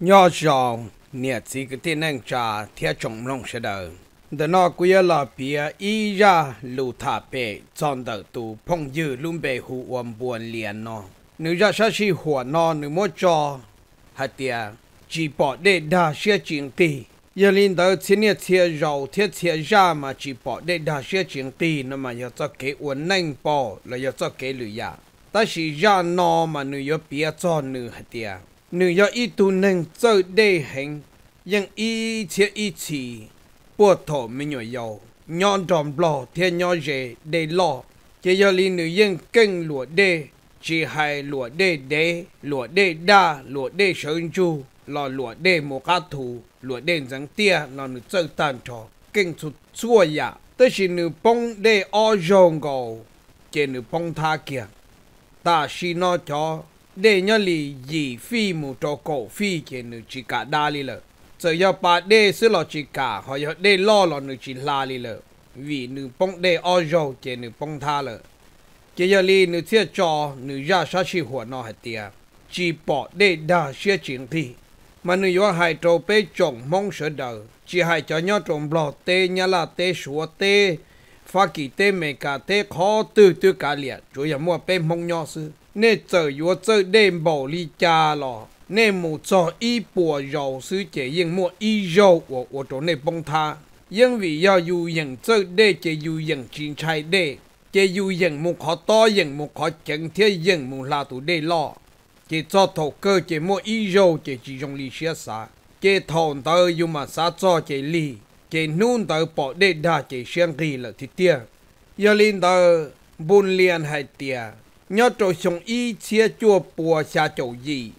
nhỏ giàu nhẹ chỉ cái tên anh cha theo trồng long sẽ đời để nó quý là bia ý ra lù thả bể chọn đầu tù phong dư luôn bể hụ ôm buồn liền nó nếu ra sát si hùa nó nếu mua cho hạt tia chỉ bỏ để đa xe chính tỷ giờ linh đầu thiên nhiệt thiên rau thiên thiên ra mà chỉ bỏ để đa xe chính tỷ nó mà giờ cho cái uốn nành bỏ là giờ cho cái lưỡi ya ta chỉ ra nó mà nếu giờ bia cho nữ hạt tia nữ 要一度能走得行，因一切一起，波头没有有，娘长老天娘热得老，这要令女人更落得，只还落得得，落得大，落得生住，落落得莫卡土，落得人爹，让你走单朝，更出错呀，这是你帮的二丈高，这你帮他讲，但是那叫。để nhớ lì gì phi mù cho cổ phi kia nữ chỉ cả đa lì lợ. Giờ giờ bà để sư lọ chỉ cả họ giờ để lo lọ nữ chỉ la li lợ. Vì nữ bông để o dầu kia nữ bông thà lợ. Chỉ giờ lì nữ thiệt cho nữ ra sa nọ hết tiệt chỉ bỏ để đa xe chuyện thì mà nữ yêu hai trâu bê chồng mong sợ đờ, chỉ hai cho nhau trồng bò tê nhà là tê xua tê. Phát kỳ tê mẹ cả tê khó tư tư cả liệt chủ yếu mua bê mong nhau sư nên giờ yo giờ đêm bảo li cha lò 那么做一波肉是这样么一肉我我做那帮他，因为要有人做的就有人进菜的，就有人木可多人木可整天人木拉到的咯，就做头个就么一肉就只用力些啥，就头到有嘛啥做就力，就弄到把的大就相给了的点，要领导本连还点， nhớ trò xong y chia chua bùa xa chỗ gì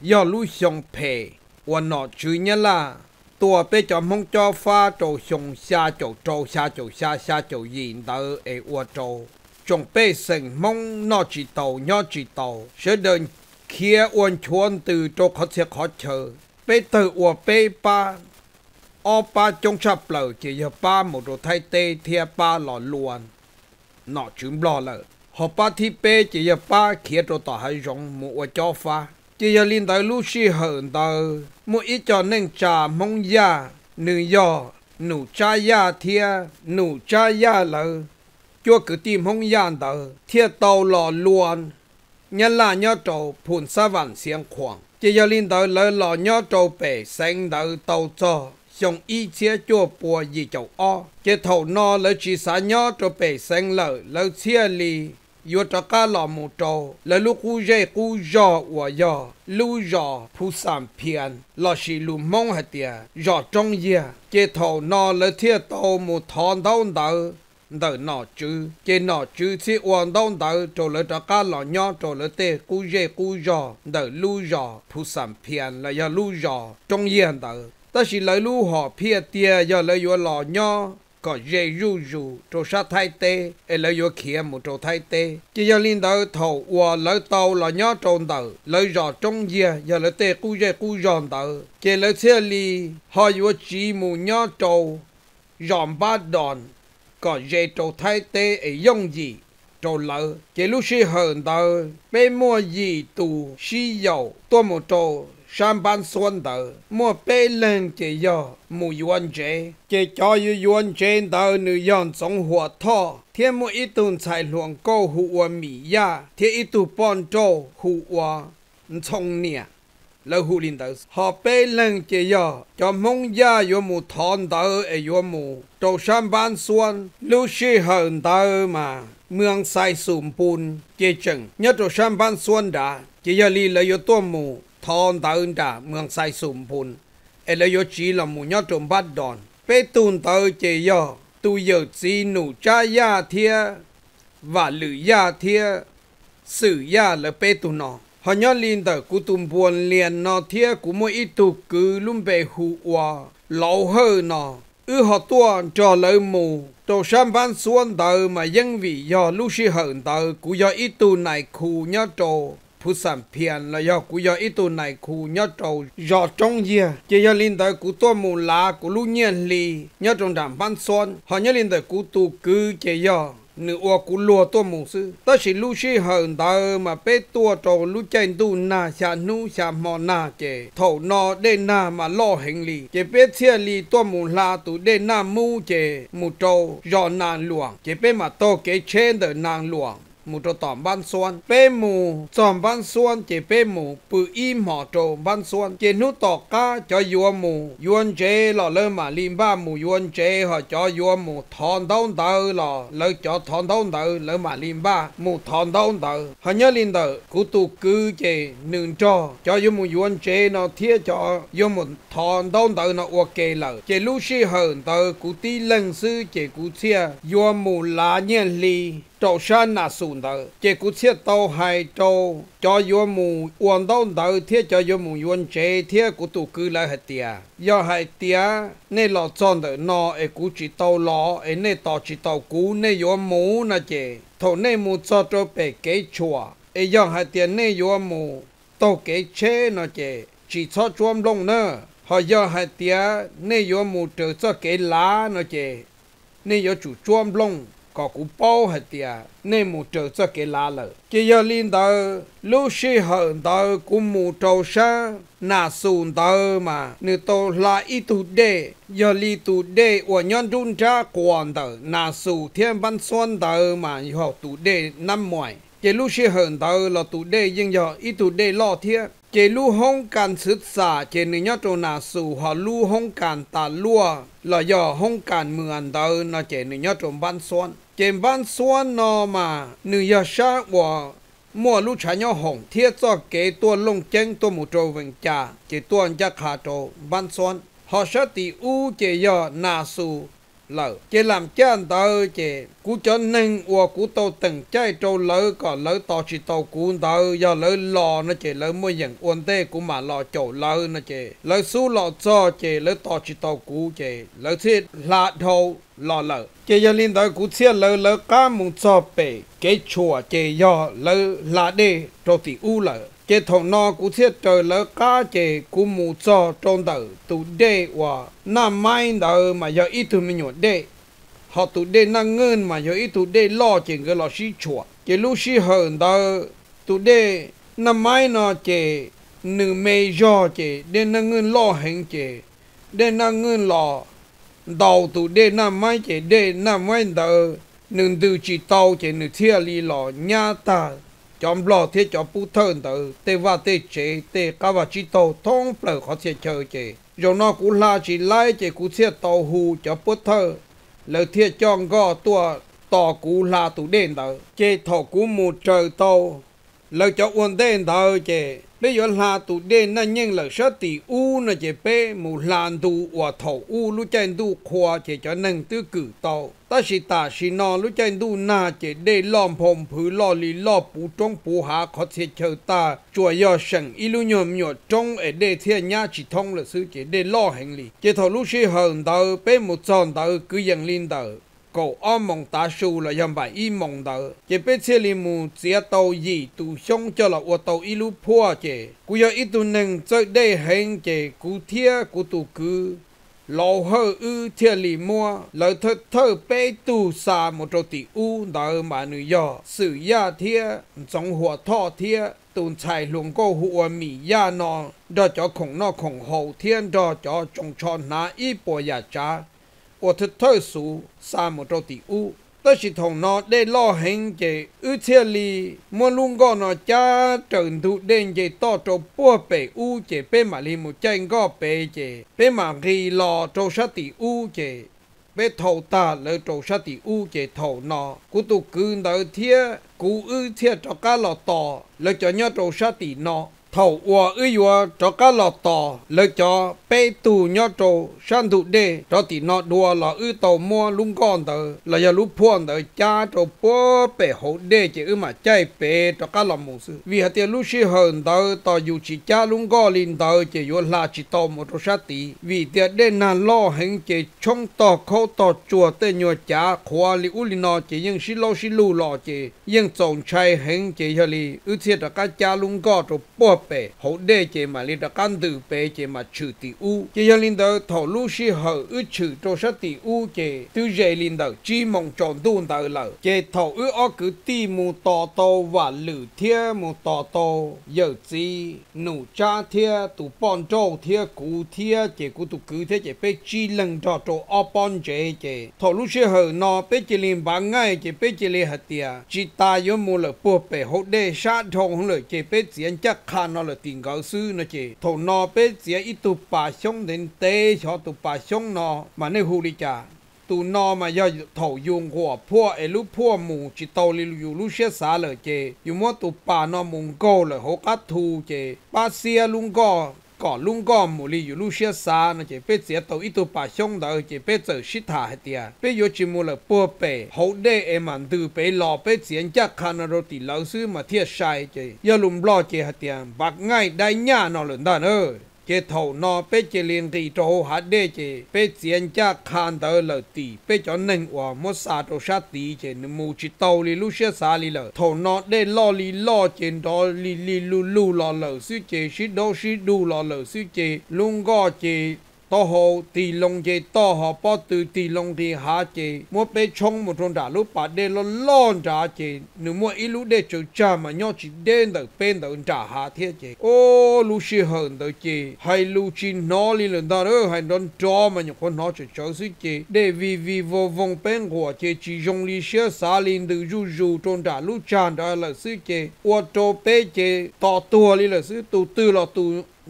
do lu xong phê và nọ chứ nhớ là tua bê cho mong cho pha trò xong xa chỗ trâu xa chỗ xa xa chỗ gì đỡ ế ua trâu. Trong bê sinh mong nọ chỉ tàu nhớ chỉ tàu. Sẽ đơn kia uốn chuôn từ trâu khó xe khó chờ. Bê từ ua bê ba ô ba trong sạp lờ chỉ giờ ba một đồ thay tê thia ba lò luôn, nọ chúng lo lợ họ ba thi bê chỉ giờ ba kia cho tao hay dùng một cho pha. Chỉ giờ linh tới lúc xí hơn tờ, một ít cho nên trà mong ya nữ yo nữ cha ya thia nữ cha ya lờ. Cho cứ tìm mong ya tờ, thia tàu lò luôn nhân là nhớ trâu phun sa vạn xiang khoảng. Chỉ giờ linh tới lỡ lò nhớ trâu bể sinh tờ tàu cho xong ý chia cho bùa gì chậu o. Chế thầu no lỡ chỉ sa nhớ trâu bể sinh lỡ lỡ chia li yo ta ka la mo to la lu ku je ku jo wa yo lu jo pu sam pian la shi lu mong ha tia jo trong ye ke tho no le thia to mo thon dau da đỡ nọ chữ chế nọ chữ si uan đông đỡ trổ lỡ trả cá lọ nhỏ trổ lỡ tê cú dê cú giò đỡ lu giò phu sam pian là do lu giò trong yên đỡ ta chỉ lấy lu họ pia tia do lấy yo lọ nhỏ có dễ ru ru trâu sa thái tê e lợi vô kia một trâu thái tê. Chỉ do linh đạo thầu và lợi tàu là nhó trâu đạo lợi rõ trong dìa, giờ lợi tê cú dê cú giòn đạo chỉ lợi xe li họ vô chỉ một nhó trâu giòn ba đòn. Có dễ trâu thái tê e dông gì trâu lợi chỉ lúc sĩ hờn đạo bê mua gì tù sĩ dầu tôi một trâu 上班算到，莫被人这样没冤家，这家有冤家到你样种火套，天么一顿才乱搞胡我米呀，天一度帮助胡我聪明。lâu hụ linh tớ họ bê lên chế yo cho mong ya yo mù thon tớ e yo mù. Trâu sam ban xuân lưu shi hờn tớ mà mương sai sùm bùn chế chừng. Nhất trâu sam ban xuân đã chế yo li là yo tô mù thon tàu trả mường sai sùng phun ê lấy yo chi là mù nhót trộm bắt đòn. Bê tùn tàu chê yo tu giờ chỉ nụ cha ya thia và lử ya thia sử ya là bê tùn nó họ nhớ liên tờ cú tùm buồn liền nọ thia cú mỗi ít tù cứ lùm bề hù hòa lâu hơ nọ, ư họ tua cho lỡ mù tổ sản ban xuân tờ mà dân vị do lu sĩ hận tờ cú do ít tu này khu nhớ trộn phú sản phiền là do cú do ít tù này khu nhớ trâu do trong dìa chỉ do linh tới cú tua mù lá cú lưu nhiên lì nhớ trong đàm văn son họ nhớ linh tới cú tu cứ chỉ do, nữ oa cú lùa tua mù sư. Ta chỉ lưu sĩ hờn ta mà bê tua trầu lưu chân tu na xa nu xa mò na chè thầu nọ đê na mà lo hình lì chè bê chia lì tua mù la tu đê na mu chè mù trâu do nàng luồng chè bê mà to kế trên đời nàng luồng mù trò tỏm ban xuân bê mù tòm ban xuân chế bê mù bự im họ trò ban xuân chế nút tỏ ca cho yuan mù yuan chế lò lơ mà lim ba mù yuan chế họ cho yuan mù. Thon đông tờ lò, lơ cho thon đông tờ lơ mà lim ba mù thon đông tờ họ nhớ lim tờ cú tu cư chế nương cho cho yuan mù yuan chế nó thiết cho yuan mù. Thon đông tờ nó ok lờ. Chế lu sư hờn tờ, cú ti lần sư chế cú chia yuan mù lá nhiên li trâu san nà sùn tờ chế cú chia tàu hai trâu, cho yo mù uốn tàu tờ thiết cho yo mù yuan chế thiết cú tu cư lại hết tia do hai tia nè lọ chọn tờ nọ e cú chỉ tàu lọ e nè tàu chỉ tàu cú nè yo mù nà chế thầu nè mù cho trâu bể kế chùa e do hai tia nè yo mù tàu kế chế nà chế chỉ cho chuông lông nè họ do hai tia nè yo mù trở cho kế lá nà chế nè yo chủ chuom lông có cú bao hết tiệt nên một trở cho cái lá lợ cái giờ lên đó lúc sĩ hận đó cũng một trâu sa nà sùn đó mà nếu tôi là ít tu đê. Giờ li tu đê của nhân trung ra quan đó nà sù thiên văn xuân đó mà họ tu đê năm mươi, cái lúc sĩ hận đó là tu đê nhưng giờ ít tu đê lo thiên cái lu hong can sức xa cái người nhớ trâu nà sù họ lu hong can ta lua. Là giờ hong can mượn đó nó cái người nhớ trâu văn xuân cái văn xuân nó mà nữ giờ sa và mua lu trái nhau hồng thiết cho cái tua lông chân tua một trâu vừng trà cái tua anh cha khá trâu văn xuân, họ sẽ tì u cái giờ na su lỡ. Chỉ làm chân tờ chỉ cú cho nên của cú tàu từng chạy trâu lỡ có lỡ, to chỉ tàu cú tờ do lỡ lò nó chỉ lỡ mua những ổn tê cú mà lò chỗ lỡ nó chỉ lỡ su lò cho chỉ lỡ to chỉ tàu cú chỉ lỡ thiết là đầu, lò lỡ. Chỉ do liên tờ cú thiết lỡ lỡ cá mùng cho bể. Cái chùa chỉ do lỡ là đi, trâu thì u lỡ chế thầu nó cũng sẽ trời lỡ cá chế cũng mù cho trong đầu tụ đê và nam mai đầu mà giờ ít thứ mình nhột đê. Họ tụ đê năng ngân mà giờ ít tụ đê lo chế cái lo xí chùa. Chế lúc xí hờn đầu tụ đê nam mai nó chế nữ mê do chế đê năng ngân lo hình chế đê năng ngân lo. Đầu tụ đê nam mai chế đê nam mai đầu nương từ chỉ tàu chế nữ thiê li lo nhà ta chọn lò thì cho bù thơn tự tê và tê chế tê cá và chỉ tàu thông phở khó sẽ chờ chế rồi nó cũng là chỉ lại chế cũng sẽ tàu hù cho bù thơ. Lời thiệt chọn gò tua tỏ cú là tụ đen tự chế thọ cú một trời tàu lợi cho ổn đen tờ chế bây giờ là tụ đen nó nhưng lợi sát tỷ u nó chế bê một làn tụ và thổ u lúc chân tụ khoa chế cho nâng tư cử tàu ta chỉ ta chỉ nó lúc chân tụ na chế để lòm phồng phứ, lò lì lò bù trong bù hạ khó thể chờ ta. Chùa yo sẵn, y lu nhòm nhò trong ở đê thiên nhà chỉ thông là sư chế để lo hành lý chế thổ lúc sĩ hờn tàu bê một tròn tàu cứ dần linh tàu cổ ôm mong ta su là yam bài y mong tờ chỉ biết xe li mù chỉ tàu gì tu xong cho là ô tàu y lu phua chế cú yo ít tu nâng chơi đây hành chế cú thia, cú tu cứ. Lò hơ ư, thia li mua. Lời thơ thơ bê tu sa một trâu tỷ u, đỡ mà nữ yo sự ya thia trong hùa thọ thia. Tùn chạy luồng cô hùa mì ya nọ đó cho khổng nọ khổng hậu thiên đó cho trồng tròn ná y bò ya cha 我特特殊沙漠着地物，但是同那的老很嘅，而且里莫龙个那家程度den嘅到着波北物嘅，被马里木真个北嘅，被马里老着沙地物嘅。被头大了做啥的乌嘅头脑，古都cứ到天，古日天做家老大，了就要做啥的脑。 thầu ua ư ua cho cá lọ tò lỡ cho bê tù nhó trâu san thụ đê, cho tí nọ đùa là ư tàu mua lung con tờ, là giờ lúc phuông tờ, cha trâu bố bê hậu đê chỉ ư mà chạy bê cho cá lọ mù sư. Vì hạt tiền lúc sĩ hờn tờ tờ dù chỉ cha lung con linh tờ, chỉ ua là chỉ tàu một trâu sát tì vì tiền đê nà lo hình chỉ trong tờ khâu tờ chùa tê nhua cha khoa li u li nọ chỉ nhưng xí lô xí lù lọ chỉ, nhưng tổng chạy hình chỉ hờ li ư thiệt là cá cha lung con trâu bố bể hậu đê chế mà liên đặc căn từ bể chế mà trừ tỷ u. Chế cho liên đầu thổ lu sĩ hở ư trừ trô sát tỷ u chế tư dễ liên đầu chi mong chọn đun đầu lợ chế thổ ư ở cứ ti mù tò tô và lử thia mù tò tô. Giờ gì nụ cha thia tụ bọn trâu thia, cú thia chế, cú tụ cứ thế chế bê chi lần trò trò ở bọn chế chế. Thổ lu sĩ hở nó bê chế liên bà ngay chế bê chế liên hạt tia chỉ ta yếu mù lợ bùa bể hậu đê sát thong lợi chế bê diễn chắc khăn nó là tiền gạo sư nó chỉ thổ nó bé chỉ ít tụ bà xong đến tê cho tụ bà xong nó mà nơi hù đi chả tụ nó mà do thổ dùng của phua ấy lúc phua mù chỉ tàu li lu lu xe xả lợ chế dù mua tụ bà nó mùng cô lợ hô cát thu chế ba xia lùng co có lung có mù li yu lu xia sa nó chỉ biết chỉ tàu ít tu bà xong đó chỉ biết giờ shit thả hết tiệt biết yo chỉ mù là bùa bể hậu đê em ăn từ bể lò biết chỉ chắc khăn nó thì lão sư mà thiệt sai chỉ yo lùm lo chỉ hết tiệt bạc ngay đại nhá nó lần đó nữa chế thầu nó bê chế liên kỳ trô hạt đê chế bê chiến cha khan tờ lờ tỷ bê cho nên hòa mô sa trô sát tỷ chế nụ mù chỉ tàu li lu xe xa li lờ thầu nó đê lo li lo chế đó li li lu lu lo lờ sư chế sĩ đô sĩ đu lo lờ sư chế lung gò chế to hồ tì lông chế to nó bé chế liền thì hạ hát mua chế bé một cha khan tờ bà tì bé cho trả chế nếu mua cho lúc tì chế cha mù nhau chỉ đen đỡ bên đỡ trả hạ thiết chế ô lu xì hờn đỡ chế hay lì chi nó li lần đó đó hay đón cho mà nhục con nó chỉ cho sư chế 多好地龙嘅多好波對地龙嘅下嘅，莫俾冲莫冲大路把啲咯浪炸嘅，你莫一路啲就炸嘛，要只啲度邊度炸下啲嘅，哦，路是行到嘅，係路是哪里輪到咯，係當炸嘛，又看哪只走出嘅，啲 V V 和 vùng 邊個嘅，只用呢些沙林度入入衝大路炸到啦，是嘅，我做俾嘅，到多呢啦，是到到啦到。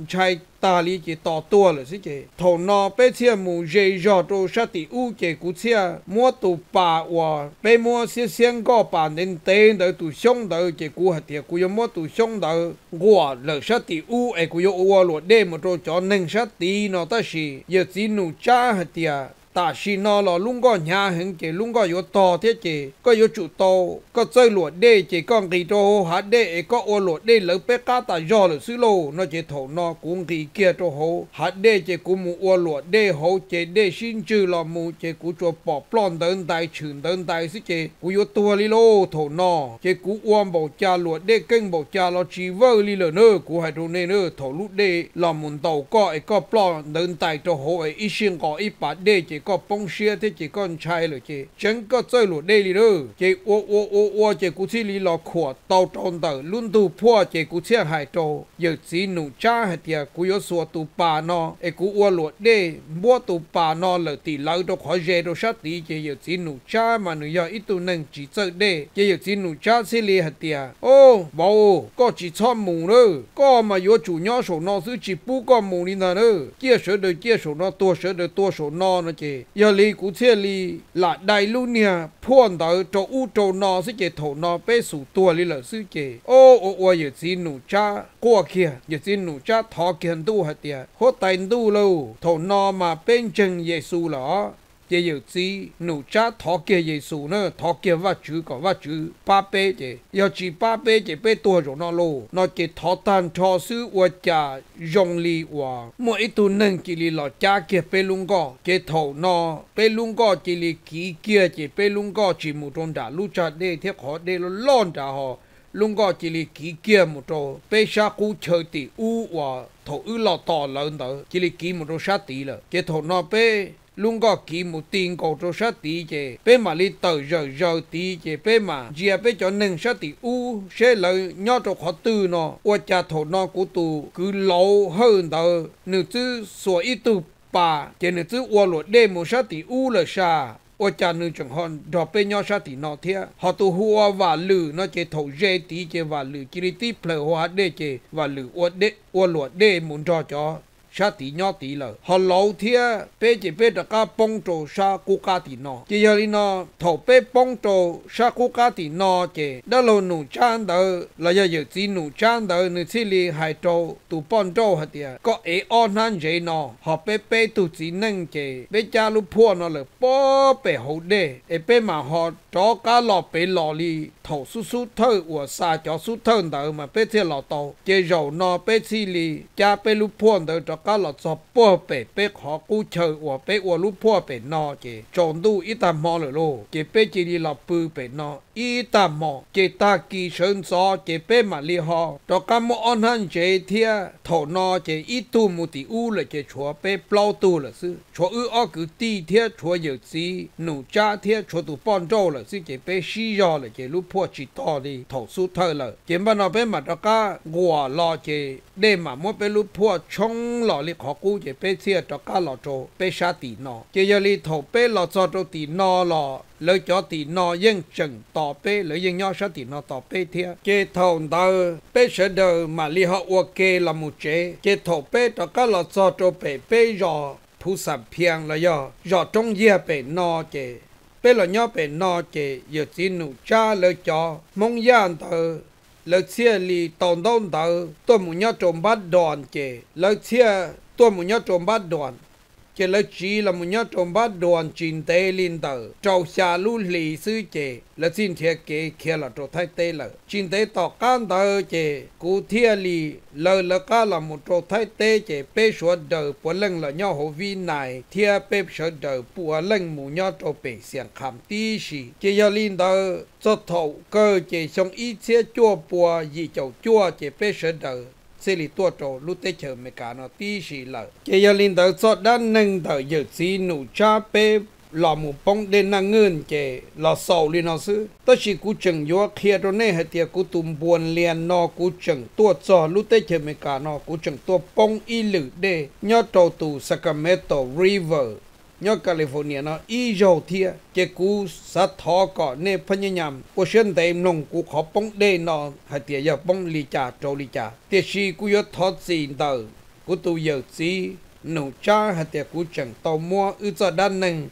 chai ta li chỉ tỏ tua là xí chỉ thổ nọ bé chia mù dê dọ đồ sát ti u chỉ cú chia. Mua tụ bà hòa bé mua xí xiên gò bà nên tên đợi tụ xong đợi chỉ cú hạt tiệt cú mua tụ xong đợi hòa lợ sát ti u ai cú yêu hòa luật đê mà đồ cho nên sát ti nó ta xì giờ chỉ nu cha hạt tiệt ta xin nó là lung có nhà hình chỉ lung có yếu to thế chỉ có yếu chủ to có chơi lụa đê chỉ con gì đó hả đê, có ô lụa đê lỡ bé cá ta do là xứ lô. Nó chỉ thổ nó cũng gì kia cho hố hả đê chỉ cũng mu ô lụa đê hố chỉ đê xin chữ là mu chỉ cũng cho bỏ plon đơn tay chừng đơn tay xí chỉ cũng yếu tua li lô thổ nó chỉ cũng uom bảo cha lụa đê, kênh bảo cha lo chỉ vơ li lỡ nơ. Cũng hay đồ nê nơ thổ lụt đê là muốn tàu có có plon đơn tay cho hố ấy ít xin có ít bát đê chỉ có bông xia thế chỉ con trai rồi chị. Chẳng có chơi lụt đây rồi đâu chị ô ô ô ô, chị cũng chỉ lý lọ khổ tàu tròn tờ. Luôn tu phua chị cũng chỉ hai trâu giờ chỉ nụ cha hay tiệt cũng có số tu bà nó ấy cũng ô lụt đây mua tu bà nó là thì lâu đâu khó dễ đâu sát tí. Chị giờ chỉ nụ cha mà nụ giờ ít tu nâng chỉ chơi đây chị giờ chỉ nụ cha chỉ lý hay tiệt ô bảo có chỉ cho mù nữa có mà có chủ nhỏ sổ nó cứ chỉ bu có mù đi nữa kia sửa đời kia sổ nó tua sửa đời tua sổ nó nó chị. ยาลีกูเชลีละไดลูเนี่ยพ่วนเตอโตอูโตนอสิเจโถนอเปสู่ตัวลิละสิเจโอโอโอยจีหนูจ้ากัวเคียยจีหนูจ้าทอเกียนตู้ฮะเตียโคไตนตู้โลโถนอมาเป็นจึงเยซูหรอ chế yếu chỉ nụ cha thọ kia Giêsu nữa thọ kia vắt chữ có vắt chữ ba bê chế yếu chỉ ba bê chế bê tua rồi nó lô nó chế thọ tan cho sư wa cha dùng li wa mỗi ít tu nâng chỉ li lọ cha kia bê lung gò chế thọ nó bê lung gò chỉ li kỹ kia chế bê lung gò chỉ một trong đã lu cha đê thiết họ đê lo lon đã họ lung gò chỉ li kỹ kia một trò bê sa cú chơi tỷ u wa thọ ư lọ tỏ lớn đó chỉ li kỹ một trò sát tỷ là chế thọ nó bê luôn có kỹ một tiền cổ trô sát tí chế, bé mà li tờ giờ giờ tí chế bé mà gia à bé cho nâng sát tí u sẽ lợi nhớ cho khó tư nó qua cha thổ nó của tù cứ lâu hơn tờ nữ chứ sủa ít tù bà. Chè nữ chứ qua luật đê một sát tí u là xa, ô cha nữ chẳng hòn đò bê nhau sát thì nó thế họ tu hua và lử nó chế thổ dê tí chế và lử chỉ tí plei hoa đê chế và lử ô đê ô luật đê muốn cho cho sa tí nhỏ tí lờ. Họ lâu thia bé chỉ bé đặc ca bông trồ sa cú ca tí nọ. Chỉ giờ đi nọ, thổ bé bông trồ sa cú ca tí nọ chỉ đã lâu nụ chan đỡ là giờ giờ chỉ nụ chan đỡ nụ chỉ li hai trồ tụ bông trồ hả tiệt có ế on han dễ nọ, họ bé bé tụ chỉ nâng chỉ bé cha lu phu nọ là bó bé hậu đê. Ế bé mà họ cho cá lọ bé lọ li thổ su su thơ của sa cho su thơ đỡ mà bê thiên lọ tàu chế dầu nó bê chi lì cha bê lu phuôn đỡ cho cá lọ cho bơ bê bê khó cú chờ của bê của lu phuo bê nó chế chọn đu ít tạm mò lửa lô chế bê chì lì lọ bư bê nó ít tạm mò chế ta kỳ sơn gió chế bê mà lì hò cho cá mò on hẳn chế thia thầu nó chế ít tu mù tì u là chế chúa bê bao tu là sư chúa ư ơ cứ ti thia chúa dự gì nụ cha thia chúa tu bon châu là sư chế bê xí gió là chế lu 破知道的投诉透了，这么那边嘛这个我老这。để mà mua bê lúc phua trong lò li khó cú chỉ bê chia cho cá lò trâu bê sa tỷ nọ chỉ giờ li thầu bê lò cho trâu tỷ nọ lò lấy cho tỷ nọ yên chừng tỏ bê lấy yên nhau sa tỷ nọ tỏ bê thia chỉ thầu đờ bê sẽ đờ mà li họ ok là một chế chỉ thầu bê cho cá lò cho trâu bê bê rò phú sản phiang là do rò trong dìa bê nọ chỉ bê là nhỏ bê nọ chỉ giờ chỉ nụ cha lấy cho mong gian thờ lỡ chia lì tòn đông đầu tôi muốn nhỏ trộm bắt đoàn kề lỡ chia tôi muốn nhỏ trộm bắt đoàn chỉ là chỉ là một nhóm trộm bắt đoàn chín tế linh tử. Trâu xa lũ lì sư chế là xin thiệt kế kia là trâu thái tế lỡ chín tế tỏ can tờ chế cụ thiệt lì lỡ là ca là một trâu thái tế chế bê số đờ bố lưng là nhau hồ vi này thiệt bê số đờ bố lưng mù nhau trâu bê xiang khám tí xì. Chế yếu linh tử cho thầu cơ chế xong ít chế chua bùa gì chầu chua chế bê sở đờ xe lì tua trầu lúc tê chờ mẹ cả nó tí xì lợ chỉ giờ linh đờ cho đã nâng đờ giờ xí nụ cha bê lò mù bông đến năng ngân chỉ lò sầu li nó sư tất chỉ cú chừng yo kia rồi nè hay tiệt cú tùm buồn liền nó cú chừng tua cho lúc tê chờ mẹ cả nó, cú chừng tua bông y lử đê nhớ trầu tù Sacramento River nhớ California y dầu thia chế cú sát thọ cọ nè phân nhân nhầm. Của sơn tây nông của họ bóng đê nó hay tiệt giờ bóng lì trà trâu lì trà tiệt si cú yếu thọ gì tờ của tu giờ gì nông cha hay tiệt cú chẳng tàu mua, ư cho đan nâng.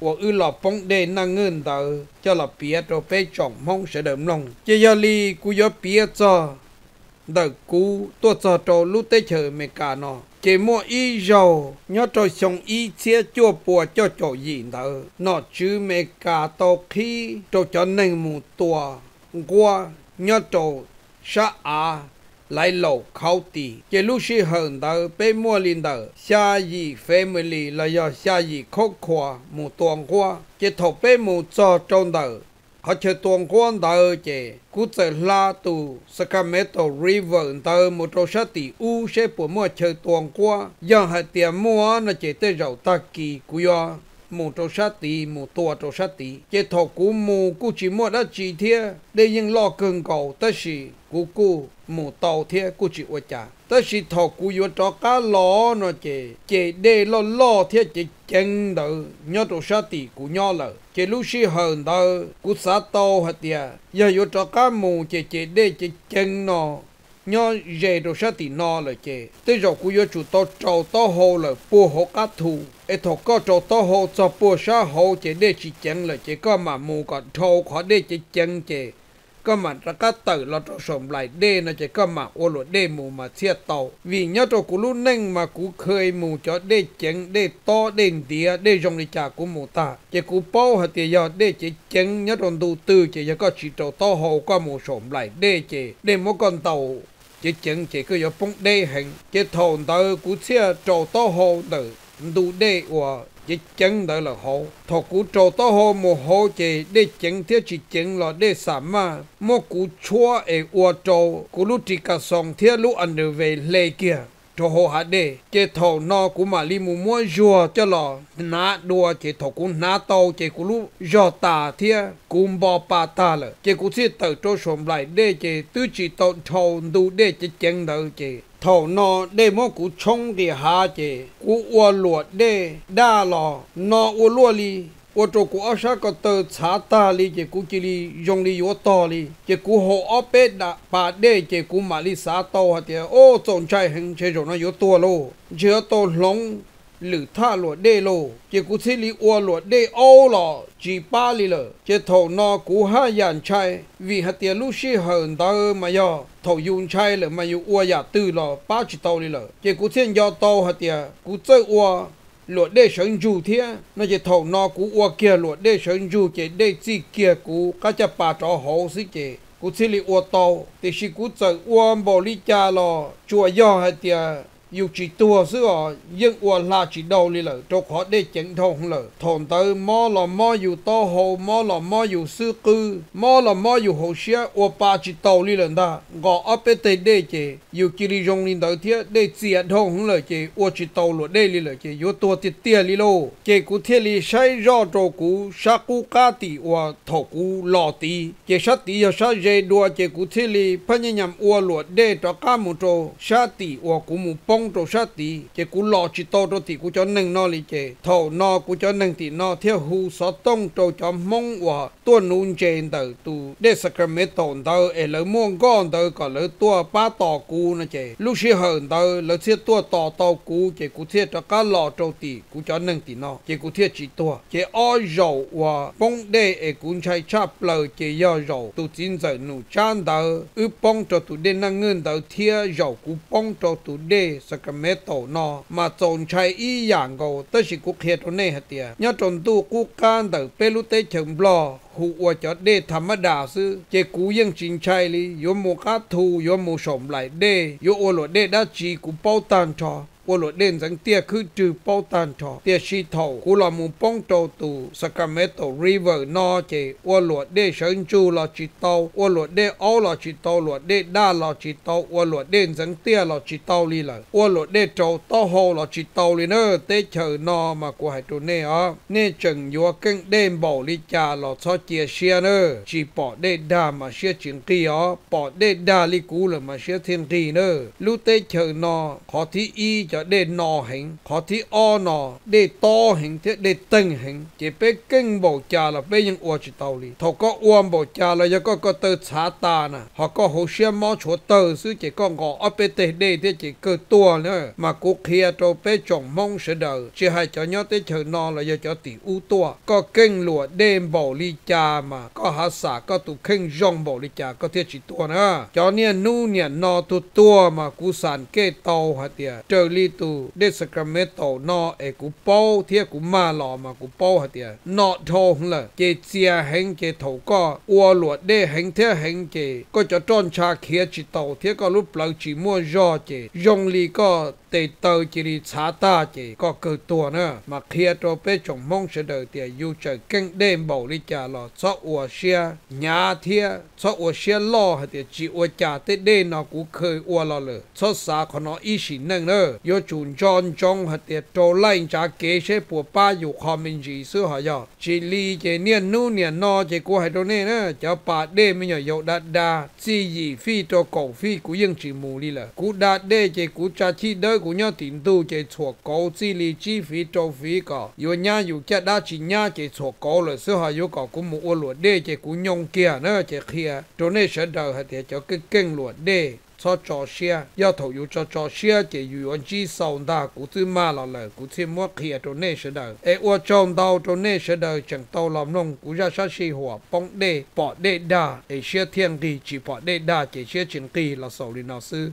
Của ư lọ bóng đê năng ngân tờ, cho lọ bia trâu phê chọn mong sẽ đậm nông chế giờ lì cú yếu bia cho đợt cú, tua cho trâu lú tê chờ mẹ cả nó chỉ mua y dầu, nhớ cho xong y chia chua bùa cho chỗ gì đó nó chứ mẹ cả tàu khi cho cho nên mù tua qua nhớ cho xa à lại lâu khâu tì. Chỉ lúc khi hơn đó bé mua lên đó xa gì family là do xa gì khó khoa mù tuồng qua chỉ thọ bé mù cho trong đó họ chơi tuần quan đạo chơi, cú chơi la tu Sacramento River đạo một trò sát tỷ u sẽ bộ mua chơi tuần qua. Do hai tiền mua nó chơi tới rau ta kỳ cú yo một trò sát tỷ một tua chỗ sát tỷ chơi thọ cú mù cú chỉ mua đã chỉ thiê để những lo cơn cầu tới gì cú cú một tàu thiê cú chỉ ở trả ta chỉ thọ cú yo cho cá lò nó chế chế để lo lo thế chế chân đó nhớ đồ sát tỷ của nhớ lợ. Chế lúc si hơn đó cú sa to hạt tiệt giờ yo cho cá mù chế chế để chế chân nó nhớ dễ đồ sát tỷ nó lợ chế tới giờ cú yo chủ to trâu to hồ là bùa hồ cá thù. Ê thọ có trâu to hồ cho bùa sa hồ chế để chỉ chân lợ chế có mà mù có trâu khó để chế chân chế có mà ra cá tử là cho sổm lại đê nó chỉ có mà ô lộ đê mù mà chia tàu vì nhớ cho cú lúc nâng mà cú khơi mù cho đê chén đê to đê tía đê rong đi trả cú mù ta chỉ cú bao hạt tiền giờ đê chỉ chén nhớ trong đầu tư chỉ có chỉ trâu to hồ có mù sổm lại đê chỉ đê mỗi con tàu, chỉ chén chỉ cứ có bông đê hình chỉ thôn tàu cú chia trâu to hồ tử đủ đê của chỉ chân đó là hộ thọ cú trò to hồ một hồ chỉ để chân thiết chỉ chân là để sắm mà mô cú chua ở ua trò cú lúc chỉ cả song thiết lúc ăn được về lê kia cho hồ hạ đề chế thầu nó của mà li mù mua rùa cho lò. Nã đùa chế thầu của nã tàu chế của lũ rò tà thia cú bò bà ta lợ chế của xí tờ cho sồm lại để chế tư chỉ tàu thầu đủ để chế chân đầu chế thầu nó để mua cú 冲 đi hạ chế cụ ua luộc để đa lò nó ua luộc li ô tô của áo sát có tờ xá ta li chỉ cú chỉ li dùng li yếu to li. Chỉ cú hộ ốp bê đã bà đê chỉ cú mà li xá to hả tiệt ô tồn trai hình chế rồi nó yếu to lô. Chưa to lông lử tha lụa đê lô. Chỉ cú xí li ô lụa đê ô lọ chỉ ba li lợ chỉ thầu nó cú ha dàn trai, vì hạt tiệt lúc xí hờn ta mà yo. Thầu dùng trai lợ mà yêu ô giả tư ba chỉ tàu li lợ chỉ cú xí to hạt tiệt cú chơi ô lụa đê sơn dù thế nó chỉ thầu nó cú ua kia, lụa đê sơn dù chỉ đê chi kia cú, cá chả bà trò hồ xí chỉ cú chỉ li ua tàu thì chỉ cú chơi ua, bò li cha lo chua do hết tiệt yêu chỉ tua sư ở dân qua là chỉ đầu đi lợ cho khó để chính thông lợ thôn tới mò là mò yêu to hồ mò là mò yêu sư cư mò là mò yêu hồ xe qua ba chỉ đầu đi lợ ta gõ áp bê tê đê chê yêu chỉ đi rong lên tới thiết để chia thông lợ chê qua chỉ đầu lợ đê đi lợ chê yêu tua tiệt tia đi lô. Chê cú thiết li sai rõ cho cú, sa cú cá tì qua thổ cú lò tì. Chê sát tì ya sát dê đua, chê cú thiết li phân nhầm qua lợ đê cho cá mù trô. Sát tì qua cú mù bông bông trâu sát tí cái cú lọ chỉ to trâu tí cú cho nâng nó li chế thầu nó cú cho nâng tí nó theo hù sọ tông trâu cho mong hòa, tuôn nôn trên tờ tu để sacramento tờ ở lỡ muôn con tờ có lỡ tua ba tỏ cú nó chế. Lúc xí hờn tờ lỡ xí tua tỏ tàu cú chế cú thiết cho cá lọ trâu tí cú cho nâng tí nó chế cú thiết chỉ tua. Chế oi dầu hòa, bông đê, ở cú chạy chắp lờ chế do dầu tu chín giờ nụ chan tờ. Ư bông cho tu đê năng ngân tờ thia dầu cú bông cho tu đê Sacramento nó mà trộn chạy ý dạng gầu tới sự cuộc hiện ở này hả tiệt nhớ trộn tu cú can tờ bê lu tế chừng blo hụ ở chỗ đê thầm đà sư chế cú yên chính chạy li yo mù cá thu yo mù sổng lại đê yo ô lộ đê đã chỉ cú bao tan cho bộ luật đen rằng tia cứ trừ bao tàn trò tia si thầu cú lò muốn bong trâu tù. Sacramento River, no chế bộ luật đen sơn chu lò chỉ tàu. Bộ luật đen ao lò chỉ tàu. Luật đen đa lò chỉ tàu. Bộ luật đen rằng tia lò chỉ tàu li là bộ luật đen trâu tàu hồ lò chỉ tàu li nữa tê chờ no mà của hai tụi nè á nè chừng yo kinh đen bảo li cha lò cho chia xe nữa chỉ bỏ đen đa mà xe chiến kì á bỏ đen đa li cú lò mà xe thiên kì nữa lúc tê chờ no, khó thí y cho cho để nọ hình họ thi o nọ, để to hình thế, để tinh hình. Chỉ biết kinh bộ cha là bây những ua chỉ tàu đi thọ có uam bộ cha là do có có tờ xá ta nè. Họ có hồ sơ mò chỗ tờ xứ, chỉ có ngọ ở bên tề đây thế, chỉ cơ tua nữa mà cuộc kia cho bé chồng mong sẽ đỡ chỉ hai cho nhớ tới chờ nọ là do cho tỷ u tua. Có kinh lụa đêm bộ ly cha mà. Có hạ xả, có tụ kinh dòng bộ ly cha, có thiết chỉ tua nữa cho nên nu nè nọ tụ tua mà cú sản kê tàu hả tiệt trời ly tu de sacramento no e ku po thia ku ma lo mà ku po ha tia. No tho là ke chia heng ke tho có ua luật de heng thia heng ke có cho tròn cha khia chỉ tàu, thia có lúc lâu chỉ mua jo che yong li có tê tờ chỉ đi xả ta chỉ có cơ tua nữa mà kia cho bé chồng mong sẽ đợi thì yêu trời kinh đêm bảo đi trả lo, cho ua xe nhà thia, cho ua xe lo hay thì chỉ ua trả tê đê nó cũng khơi ua lo lờ. Cho xa còn nó ý xin nâng nữa yêu chun chọn trong tiệt thì trâu chả trả kế sẽ bùa ba dụ khó mình gì sư hỏi dọ chỉ li chỉ niên nu niên no chỉ cô hai đôi nè nè, cho bà đê mình nhỏ yêu đạt đa chỉ gì phi cho cổ phi của yên chỉ mù đi là cú đạt đê chỉ cú trả chi đỡ của nhau tiền tu chỉ chùa cổ chỉ li chi phí châu phí cả yêu nhà yêu chả đã chỉ nhà chỉ chùa cổ rồi sư hỏi yêu cả cũng mù ô luật đê chỉ cú nhông kia nè chỉ kia cho nè sẽ đời hạt tiệt cho cái kinh luật đê cho cho xe yêu thầu yêu cho cho xe chỉ yêu anh chỉ sau ta cũng tư ma là lời. Cũng thêm mua kia cho nên sẽ đời ai qua trong tàu cho nên sẽ đời chẳng tàu làm nông cũng ra sát xì hòa bóng đê bỏ đê đa, ai xe thiên kỳ chỉ bỏ đê đa chỉ xe chiến kỳ là sầu đi nào sư